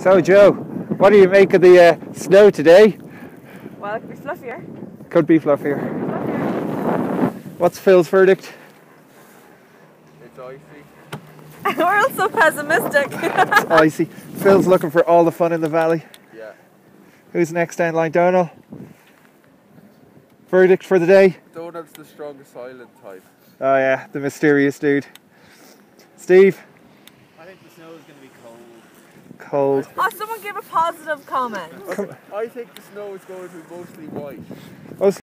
So, Joe, what do you make of the uh, snow today? Well, it could be fluffier. Could be fluffier. fluffier. What's Phil's verdict? It's icy. We're all so pessimistic. It's icy. Phil's looking for all the fun in the valley. Yeah. Who's next down line? Donal? Verdict for the day? Donut's the strongest island type. Oh, yeah, the mysterious dude. Steve? I think the snow is going to be cold. Cold. oh, someone give a positive comment. I think the snow is going to be mostly white. Most